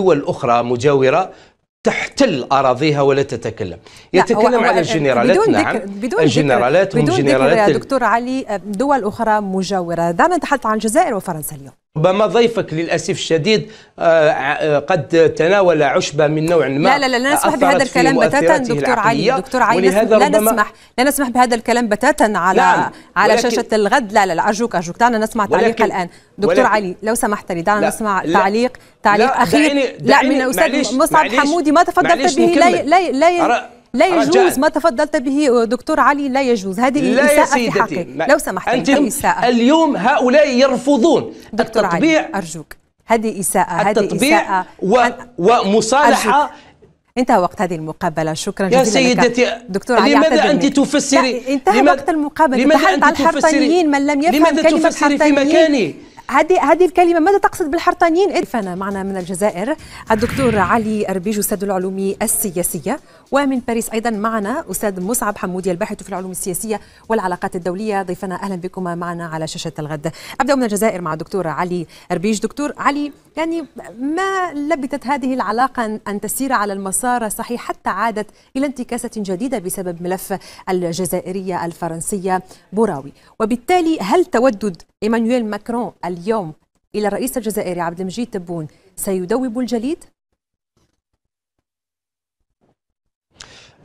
دول أخرى مجاورة تحتل أراضيها ولا تتكلم. يتكلم على الجنرالات بدون نعم. بدون الجنرالات هم جنرالات يا دكتور علي دول أخرى مجاورة. دعنا نتحدث عن الجزائر وفرنسا اليوم. ربما ضيفك للأسف الشديد آه، قد تناول عشبة من نوع ما لا لا لا, لا نسمح بهذا الكلام بتاتا دكتور علي دكتور علي لا نسمح لا نسمح بهذا الكلام بتاتا على نعم على شاشة الغد. لا لا لا ارجوك ارجوك دعنا نسمع تعليق الآن. دكتور علي لو سمحت لي دعنا نسمع لا تعليق تعليق أخير. لا من الأستاذ مصعب حمودي ما تفضلت به لا لا لا لا يجوز ما تفضلت به دكتور علي لا يجوز. هذه إساءة في حقك. لو سمحت أنت إساءة؟ اليوم هؤلاء يرفضون دكتور التطبيع علي أرجوك. هذه إساءة هذه إساءة. و... ومصالحة. انتهى وقت هذه المقابلة. شكرا جزيلا يا سيدتي لك. دكتور علي لماذا أنت تفسري؟ انتهى لماذا وقت المقابلة. تحدث عن الحرطانيين من لم يفهم لماذا تفسري في مكاني؟ هذه هذه الكلمة ماذا تقصد بالحرطانيين؟ فانا معنا من الجزائر الدكتور علي أربيج أستاذ العلوم السياسية ومن باريس أيضا معنا أستاذ مصعب حمودي الباحث في العلوم السياسية والعلاقات الدولية. ضيفنا أهلا بكم معنا على شاشة الغد. أبدأ من الجزائر مع الدكتور علي أربيج. دكتور علي يعني ما لبثت هذه العلاقة أن تسير على المسار الصحيح حتى عادت إلى انتكاسة جديدة بسبب ملف الجزائرية الفرنسية بوراوي وبالتالي هل تودد إيمانويل ماكرون اليوم إلى الرئيس الجزائري عبد المجيد تبون سيدوب الجليد؟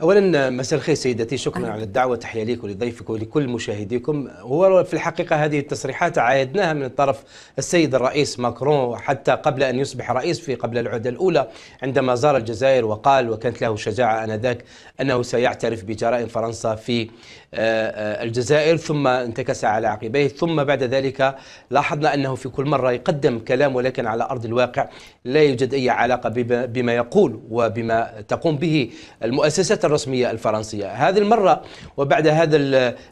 اولا مساء الخير سيدتي. شكرا على الدعوة. تحية لك ولضيفك ولكل مشاهديكم. هو في الحقيقة هذه التصريحات عايدناها من طرف السيد الرئيس ماكرون حتى قبل أن يصبح رئيس في قبل العهده الأولى عندما زار الجزائر وقال وكانت له شجاعة آنذاك أنه سيعترف بجرائم فرنسا في آه، آه، الجزائر ثم انتكس على عقبيه. ثم بعد ذلك لاحظنا أنه في كل مرة يقدم كلام ولكن على أرض الواقع لا يوجد أي علاقة بما يقول وبما تقوم به المؤسسات الرسمية الفرنسية. هذه المرة وبعد هذا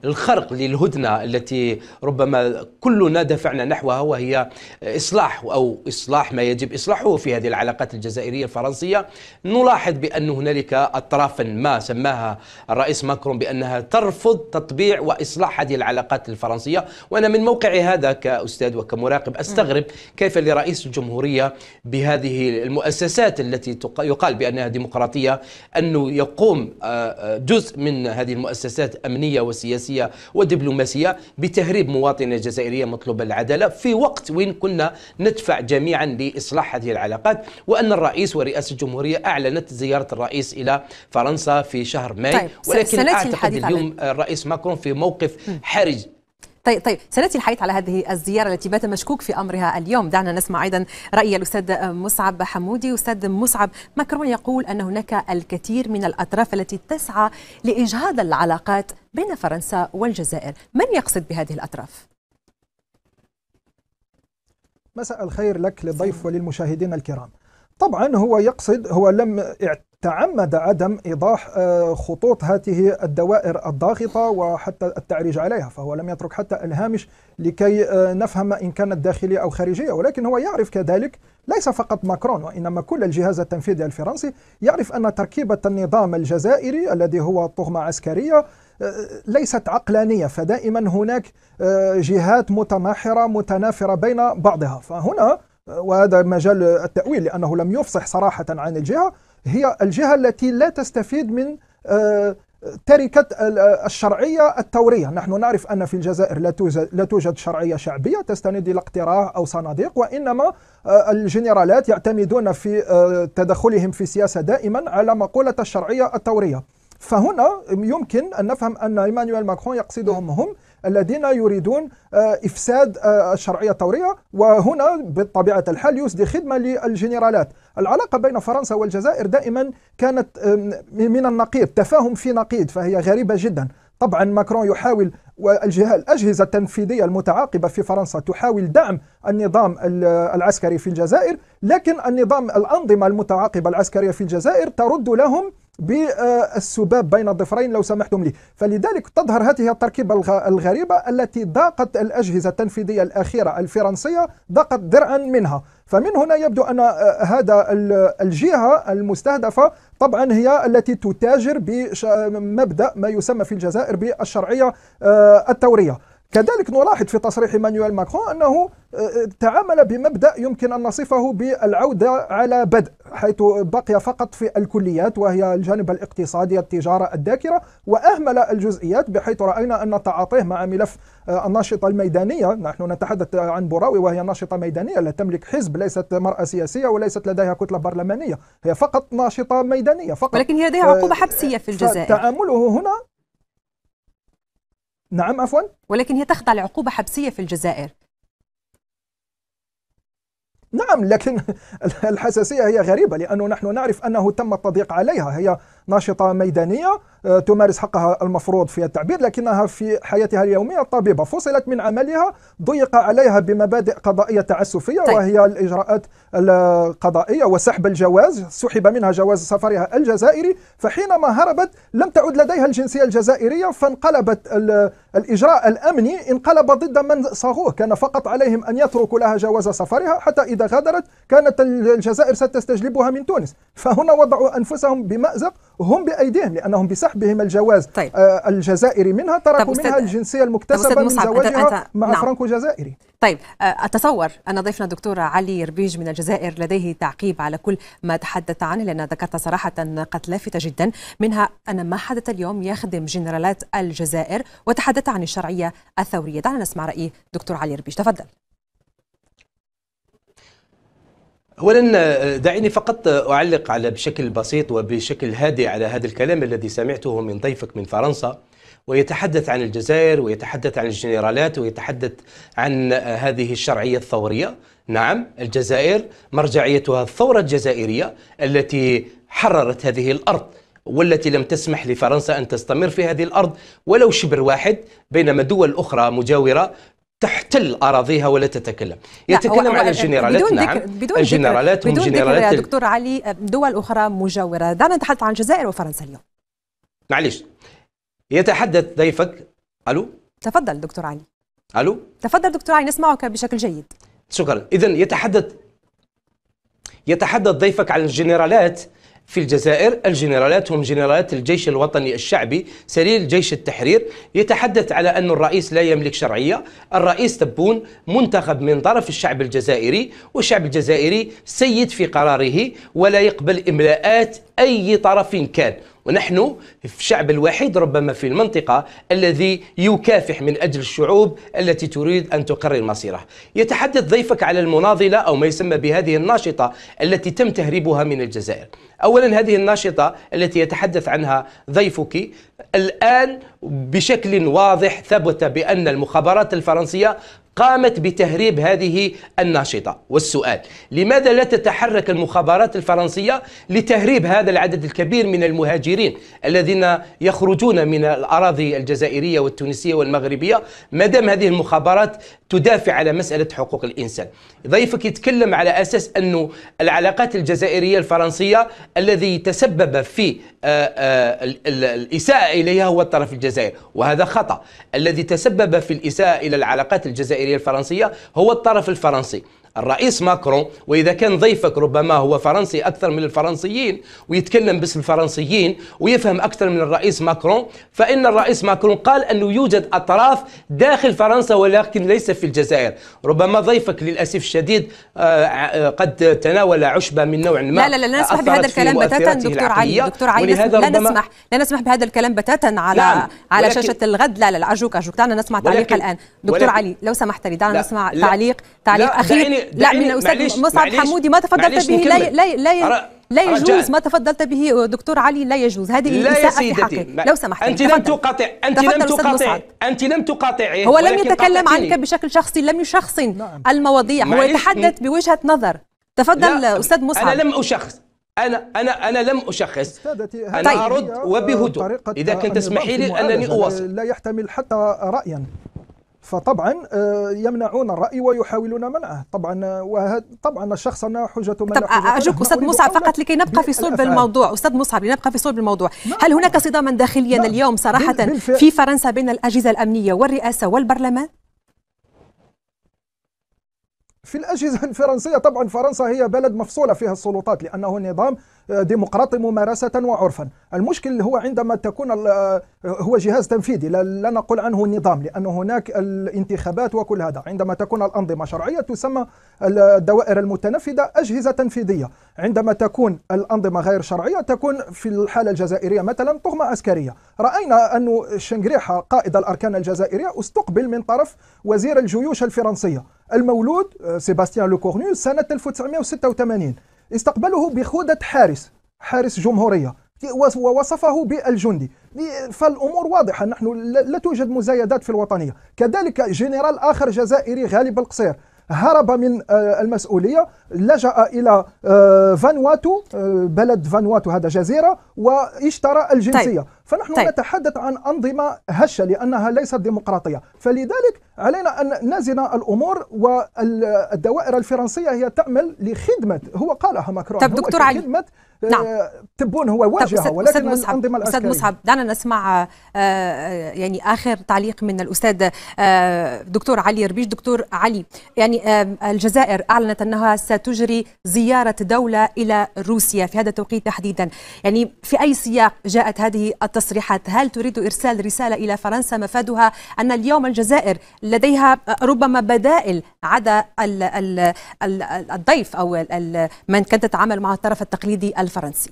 الخرق للهدنة التي ربما كلنا دفعنا نحوها وهي إصلاح أو إصلاح ما يجب إصلاحه في هذه العلاقات الجزائرية الفرنسية نلاحظ بأن هنالك اطرافا ما سماها الرئيس ماكرون بأنها ترفض تطبيع وإصلاح هذه العلاقات الفرنسية. وأنا من موقعي هذا كأستاذ وكمراقب أستغرب كيف لرئيس الجمهورية بهذه المؤسسات التي يقال بأنها ديمقراطية أنه يقوم جزء من هذه المؤسسات أمنية وسياسية ودبلوماسية بتهريب مواطنه جزائريه مطلوب العدالة في وقت وين كنا ندفع جميعا لإصلاح هذه العلاقات وأن الرئيس ورئاسة الجمهورية أعلنت زيارة الرئيس إلى فرنسا في شهر ماي. طيب ولكن أعتقد اليوم الرئيس ماكرون في موقف حرج طيب طيب سنأتي الحديث على هذه الزيارة التي بات مشكوك في أمرها اليوم. دعنا نسمع أيضا رأي الأستاذ مصعب حمودي. أستاذ مصعب ماكرون يقول أن هناك الكثير من الأطراف التي تسعى لإجهاض العلاقات بين فرنسا والجزائر. من يقصد بهذه الأطراف؟ مساء الخير لك للضيف وللمشاهدين الكرام. طبعا هو يقصد هو لم تعمد عدم إيضاح آه، خطوط هذه الدوائر الضاغطة وحتى التعريج عليها فهو لم يترك حتى الهامش لكي آه، نفهم إن كانت داخلية أو خارجية ولكن هو يعرف كذلك ليس فقط ماكرون وإنما كل الجهاز التنفيذي الفرنسي يعرف أن تركيبة النظام الجزائري الذي هو طغمة عسكرية آه، ليست عقلانية فدائما هناك جهات متماحره متنافرة بين بعضها فهنا وهذا مجال التأويل لأنه لم يفصح صراحة عن الجهة. هي الجهة التي لا تستفيد من آه، تركة الشرعية التورية. نحن نعرف أن في الجزائر لا توجد, شرعية شعبية تستند إلى اقتراع أو صناديق وإنما آه، الجنرالات يعتمدون في آه، تدخلهم في السياسة دائما على مقولة الشرعية التورية. فهنا يمكن أن نفهم أن إيمانويل ماكرون يقصدهم هم الذين يريدون آه، إفساد آه، الشرعية التورية وهنا بطبيعة الحال يسدي خدمة للجنرالات. العلاقة بين فرنسا والجزائر دائما كانت من النقيض. تفاهم في نقيض فهي غريبة جدا. طبعا ماكرون يحاول والجهة الأجهزة التنفيذية المتعاقبة في فرنسا تحاول دعم النظام العسكري في الجزائر لكن النظام الأنظمة المتعاقبة العسكرية في الجزائر ترد لهم بالسباب بين الضفرين لو سمحتم لي. فلذلك تظهر هذه التركيبة الغريبة التي ضاقت الأجهزة التنفيذية الأخيرة الفرنسية ضاقت درعا منها. فمن هنا يبدو أن آه، هذا الجهة المستهدفة طبعا هي التي تتاجر بمبدأ ما يسمى في الجزائر بالشرعية آه، التورية. كذلك نلاحظ في تصريح مانويل ماكرون أنه آه، تعامل بمبدأ يمكن أن نصفه بالعودة على بدء حيث بقي فقط في الكليات وهي الجانب الاقتصادي التجارة الذاكرة وأهمل الجزئيات بحيث رأينا أن تعاطيه مع ملف آه، الناشطة الميدانية. نحن نتحدث عن بوراوي وهي ناشطة ميدانية لا تملك حزب ليست مرأة سياسية وليست لديها كتلة برلمانية. هي فقط ناشطة ميدانية فقط ولكن هي لديها عقوبة حبسية في الجزائر. تعامله هنا نعم عفوا. ولكن هي تخضع لعقوبة حبسية في الجزائر. نعم لكن الحساسية هي غريبة لأنه نحن نعرف أنه تم التضييق عليها. هي ناشطة ميدانية آه، تمارس حقها المفروض في التعبير لكنها في حياتها اليومية طبيبة. فصلت من عملها ضيق عليها بمبادئ قضائية تعسفية طيب. وهي الإجراءات القضائية وسحب الجواز. سحب منها جواز سفرها الجزائري فحينما هربت لم تعد لديها الجنسية الجزائرية فانقلبت الإجراء الأمني انقلب ضد من صاغوه. كان فقط عليهم أن يتركوا لها جواز سفرها حتى إذا غادرت كانت الجزائر ستستجلبها من تونس. فهنا وضعوا أنفسهم بمأزق هم بأيديهم لأنهم بسحبهم الجواز. طيب. آه الجزائري منها تركوا منها الجنسية المكتسبة من زواجها مع نعم. فرانكو جزائري. طيب آه، أتصور أن ضيفنا الدكتور علي ربيج من الجزائر لديه تعقيب على كل ما تحدث عنه لأن ذكرت صراحة نقاط لافتة جدا. منها أن ما حدث اليوم يخدم جنرالات الجزائر وتحدث عن الشرعية الثورية. دعنا نسمع رأي دكتور علي ربيج. تفضل. اولا دعيني فقط أعلق على بشكل بسيط وبشكل هادئ على هذا الكلام الذي سمعته من ضيفك من فرنسا ويتحدث عن الجزائر ويتحدث عن الجنرالات ويتحدث عن هذه الشرعية الثورية. نعم الجزائر مرجعيتها الثورة الجزائرية التي حررت هذه الأرض والتي لم تسمح لفرنسا أن تستمر في هذه الأرض ولو شبر واحد بينما دول أخرى مجاورة تحتل أراضيها ولا تتكلم. يتكلم عن الجنرالات بدون نعم. بدون الجنرالات بدون جنرالات ذكر يا دكتور علي دول أخرى مجاورة. دعنا نتحدث عن الجزائر وفرنسا اليوم. معليش. يتحدث ضيفك. ألو؟ تفضل دكتور علي. ألو؟ تفضل دكتور علي نسمعك بشكل جيد. شكرا. اذا يتحدث يتحدث ضيفك عن الجنرالات في الجزائر الجنرالات هم جنرالات الجيش الوطني الشعبي سرير جيش التحرير يتحدث على أن الرئيس لا يملك شرعية. الرئيس تبون منتخب من طرف الشعب الجزائري والشعب الجزائري سيد في قراره ولا يقبل إملاءات أي طرف كان. ونحن الشعب الوحيد ربما في المنطقة الذي يكافح من أجل الشعوب التي تريد أن تقرر مصيرها يتحدث ضيفك على المناضلة أو ما يسمى بهذه الناشطة التي تم تهريبها من الجزائر. أولا هذه الناشطة التي يتحدث عنها ضيفك الآن بشكل واضح ثبت بأن المخابرات الفرنسية قامت بتهريب هذه الناشطة. والسؤال لماذا لا تتحرك المخابرات الفرنسية لتهريب هذا العدد الكبير من المهاجرين الذين يخرجون من الأراضي الجزائرية والتونسية والمغربية؟ ما دام هذه المخابرات تدافع على مسألة حقوق الإنسان. ضيفك يتكلم على أساس أنه العلاقات الجزائرية الفرنسية الذي تسبب في آه، آه، الإساءة إليها هو الطرف الجزائري. وهذا خطأ. الذي تسبب في الإساءة إلى العلاقات الجزائرية الفرنسية هو الطرف الفرنسي. الرئيس ماكرون وإذا كان ضيفك ربما هو فرنسي أكثر من الفرنسيين ويتكلم باسم الفرنسيين ويفهم أكثر من الرئيس ماكرون فإن الرئيس ماكرون قال أنه يوجد أطراف داخل فرنسا ولكن ليس في الجزائر. ربما ضيفك للأسف الشديد آه، آه، قد تناول عشبه من نوع ما لا لا لا نسمح بهذا الكلام بتاتا دكتور علي دكتور علي لا نسمح لا نسمح بهذا الكلام بتاتا على نعم على شاشة الغد. لا لا ارجوك ارجوك دعنا نسمع تعليق الآن. دكتور علي لو سمحت لي دعنا نسمع تعليق تعليق أخير. لا من الاستاذ مصعب حمودي ما تفضلت به لا لا لا لا يجوز ما تفضلت به دكتور علي لا يجوز. هذه لا في حقك. لو سمحت. أنت لم تقاطع أنت لم تقاطع أنت لم تقاطع هو لم يتكلم عنك بشكل شخصي لم يشخصن نعم. المواضيع. هو يتحدث بوجهة نظر. تفضل أستاذ مصعب. أنا لم أشخص. أنا أنا أنا لم أشخص. أنا طيب. ارد وبهدوء. إذا كنت تسمحي لي أنني أواصل. لا يحتمل حتى رايا. فطبعا آه، يمنعون الرأي ويحاولون منعه طبعا آه، وطبعا الشخص أنه حجة من طب أرجوك أستاذ مصعب فقط لكي نبقى في صلب الموضوع أستاذ مصعب لنبقى في صلب الموضوع نعم. هل هناك صداما داخليا نعم. اليوم صراحة في فرنسا بين الأجهزة الأمنية والرئاسة والبرلمان؟ في الأجهزة الفرنسية طبعا فرنسا هي بلد مفصولة فيها السلطات لأنه نظام ديمقراطي ممارسة وعرفا. المشكل هو عندما تكون هو جهاز تنفيذي لا نقول عنه نظام لأن هناك الانتخابات وكل هذا. عندما تكون الأنظمة شرعية تسمى الدوائر المتنفذة أجهزة تنفيذية. عندما تكون الأنظمة غير شرعية تكون في الحالة الجزائرية مثلا طغمة عسكرية. رأينا أن شنغريحة قائد الأركان الجزائرية استقبل من طرف وزير الجيوش الفرنسية. المولود سيباستيان لوكورنيو سنة 1986 استقبله بخوذة حارس حارس جمهورية ووصفه بالجندي فالأمور واضحة نحن لا توجد مزايدات في الوطنية كذلك جنرال آخر جزائري غالب القصير هرب من آه، المسؤولية لجأ إلى آه، فانواتو آه، بلد فانواتو هذا جزيرة واشترى الجنسية طيب. فنحن طيب. نتحدث عن أنظمة هشة لأنها ليست ديمقراطية فلذلك علينا أن نزن الأمور والدوائر الفرنسية هي تعمل لخدمة هو قالها ماكرون طيب دكتور علي خدمه نعم. تبون هو واجهة ولكن مصعب الأنظمة العسكرية. أستاذ مصعب دعنا نسمع يعني آخر تعليق من الأستاذ دكتور علي ربيش. دكتور علي يعني الجزائر أعلنت أنها ستجري زيارة دولة إلى روسيا في هذا التوقيت تحديدا. يعني في أي سياق جاءت هذه التصريحات؟ هل تريد إرسال رسالة إلى فرنسا؟ مفادها أن اليوم الجزائر لديها ربما بدائل عدا الضيف أو من كانت تتعامل مع الطرف التقليدي الفرنسي. الفرنسي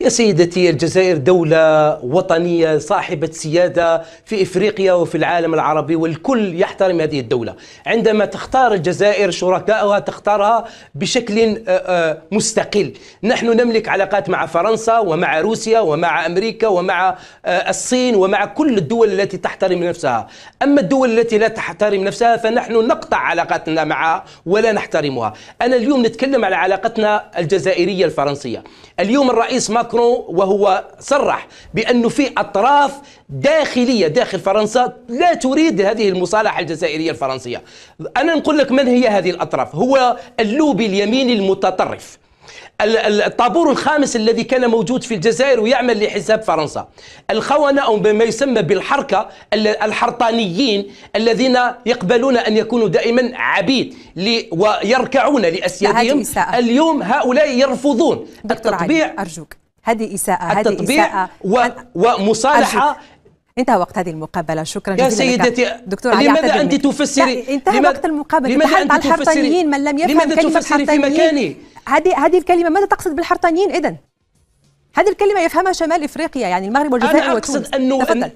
يا سيدتي الجزائر دولة وطنية صاحبة سيادة في إفريقيا وفي العالم العربي والكل يحترم هذه الدولة. عندما تختار الجزائر شركائها تختارها بشكل آه، آه، مستقل. نحن نملك علاقات مع فرنسا ومع روسيا ومع أمريكا ومع آه، الصين ومع كل الدول التي تحترم نفسها. أما الدول التي لا تحترم نفسها فنحن نقطع علاقاتنا معها ولا نحترمها. أنا اليوم نتكلم على علاقتنا الجزائرية الفرنسية. اليوم الرئيس ماكرون وهو صرح بأنه في أطراف داخلية داخل فرنسا لا تريد هذه المصالحة الجزائرية الفرنسية. أنا نقول لك من هي هذه الأطراف؟ هو اللوبي اليميني المتطرف. الطابور الخامس الذي كان موجود في الجزائر ويعمل لحساب فرنسا. الخونة أو بما يسمى بالحركة الحرطانيين الذين يقبلون أن يكونوا دائما عبيد ويركعون لأسيادهم. اليوم هؤلاء يرفضون. التطبيع أرجوك. هذه إساءة هذه إساءة. و... ومصالحة. انتهى وقت هذه المقابلة. شكرا جزيلا يا سيدتي دكتور لماذا أنت تفسري؟ انتهى لماذا وقت المقابلة. لماذا أنت الحرطانيين من لم يفهم كلمة حرطانيين؟ هذه هذه الكلمة ماذا تقصد بالحرطانيين اذا هذه الكلمة يفهمها شمال إفريقيا يعني المغرب والجزائر أنا اقصد أنه تفضل.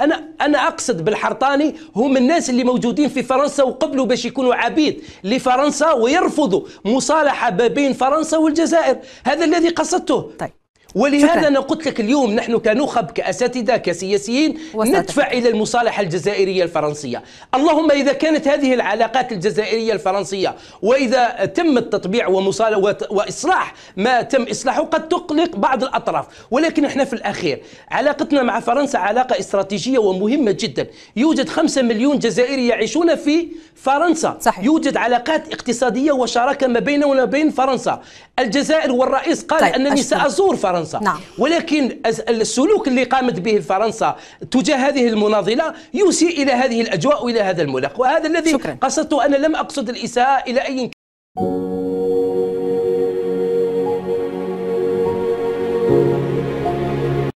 أنا أنا أقصد بالحرطاني هم الناس اللي موجودين في فرنسا وقبلوا باش يكونوا عبيد لفرنسا ويرفضوا مصالحة بين فرنسا والجزائر. هذا الذي قصدته. طيب. ولهذا أنا قلت لك اليوم نحن كنخب كأساتذة كسياسيين ندفع إلى المصالحة الجزائرية الفرنسية. اللهم إذا كانت هذه العلاقات الجزائرية الفرنسية وإذا تم التطبيع ومصالحه وإصلاح ما تم إصلاحه قد تقلق بعض الأطراف. ولكن إحنا في الأخير علاقتنا مع فرنسا علاقة استراتيجية ومهمة جدا. يوجد خمسة مليون جزائري يعيشون في فرنسا. صحيح. يوجد علاقات اقتصادية وشراكة ما بيننا وما بين فرنسا. الجزائر والرئيس قال طيب. أنني أشكر. سأزور فرنسا. فرنسا. نعم. ولكن السلوك اللي قامت به فرنسا تجاه هذه المناضلة يسيء إلى هذه الأجواء وإلى هذا الملق. وهذا الذي قصدته أنا لم أقصد الإساءة إلى أي